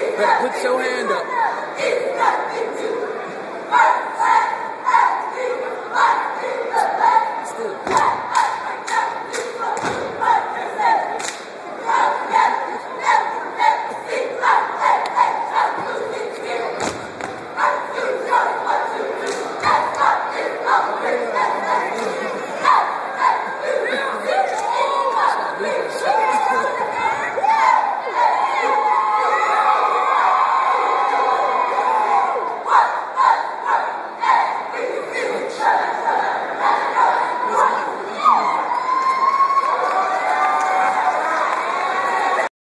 Put your hand up.